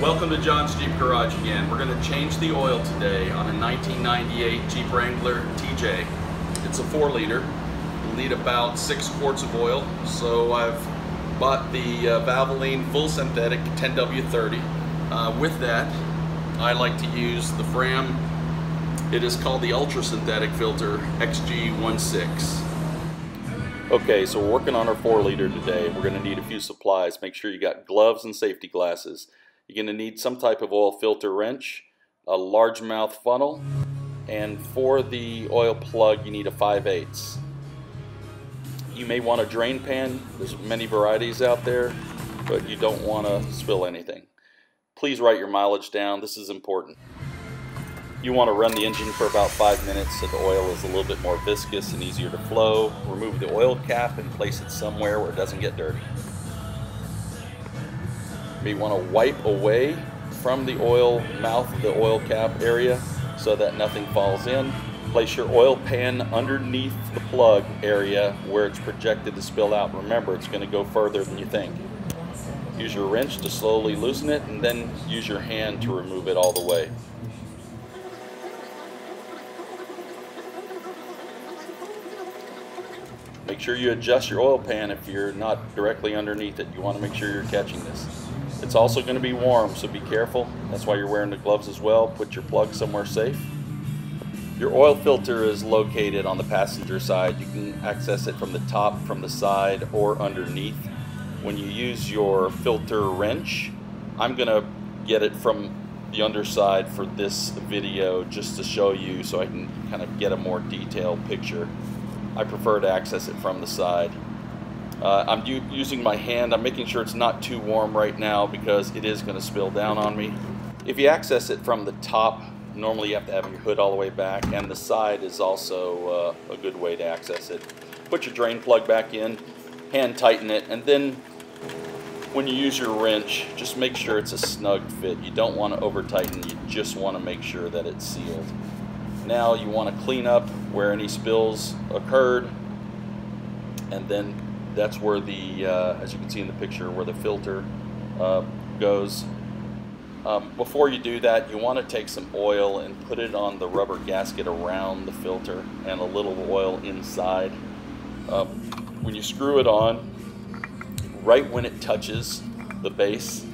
Welcome to John's Jeep Garage again. We're going to change the oil today on a 1998 Jeep Wrangler TJ. It's a 4 liter. You'll need about 6 quarts of oil. So I've bought the uh, Valvoline Full Synthetic 10W30. Uh, with that, I like to use the Fram. It is called the Ultra Synthetic Filter XG16. Okay, so we're working on our 4 liter today. We're going to need a few supplies. Make sure you got gloves and safety glasses. You're going to need some type of oil filter wrench, a largemouth funnel, and for the oil plug you need a 5 8 You may want a drain pan. There's many varieties out there, but you don't want to spill anything. Please write your mileage down. This is important. You want to run the engine for about 5 minutes so the oil is a little bit more viscous and easier to flow. Remove the oil cap and place it somewhere where it doesn't get dirty may want to wipe away from the oil mouth, the oil cap area, so that nothing falls in. Place your oil pan underneath the plug area where it's projected to spill out. Remember, it's going to go further than you think. Use your wrench to slowly loosen it and then use your hand to remove it all the way. Make sure you adjust your oil pan if you're not directly underneath it. You want to make sure you're catching this. It's also going to be warm, so be careful. That's why you're wearing the gloves as well. Put your plug somewhere safe. Your oil filter is located on the passenger side. You can access it from the top, from the side, or underneath. When you use your filter wrench, I'm going to get it from the underside for this video just to show you so I can kind of get a more detailed picture. I prefer to access it from the side. Uh, I'm using my hand. I'm making sure it's not too warm right now because it is going to spill down on me. If you access it from the top, normally you have to have your hood all the way back, and the side is also uh, a good way to access it. Put your drain plug back in, hand tighten it, and then when you use your wrench, just make sure it's a snug fit. You don't want to over tighten, you just want to make sure that it's sealed. Now you want to clean up where any spills occurred, and then that's where the, uh, as you can see in the picture, where the filter uh, goes. Um, before you do that, you want to take some oil and put it on the rubber gasket around the filter and a little oil inside. Um, when you screw it on, right when it touches the base,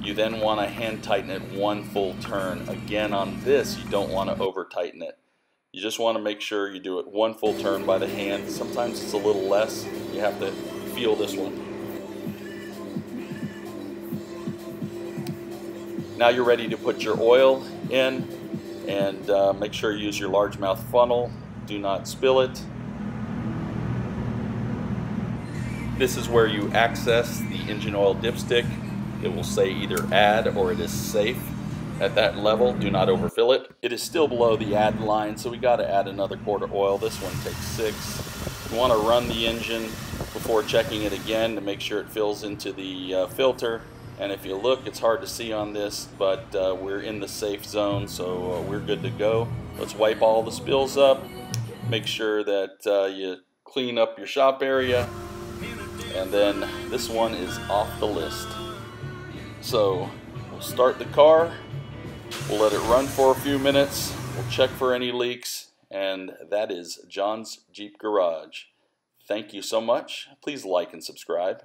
you then want to hand tighten it one full turn. Again, on this, you don't want to over tighten it. You just want to make sure you do it one full turn by the hand. Sometimes it's a little less. You have to feel this one. Now you're ready to put your oil in and uh, make sure you use your largemouth funnel. Do not spill it. This is where you access the engine oil dipstick. It will say either add or it is safe at that level. Do not overfill it. It is still below the add line, so we got to add another quart of oil. This one takes six. You want to run the engine before checking it again to make sure it fills into the uh, filter. And if you look, it's hard to see on this, but uh, we're in the safe zone, so uh, we're good to go. Let's wipe all the spills up. Make sure that uh, you clean up your shop area. And then this one is off the list. So we'll start the car We'll let it run for a few minutes. We'll check for any leaks. And that is John's Jeep Garage. Thank you so much. Please like and subscribe.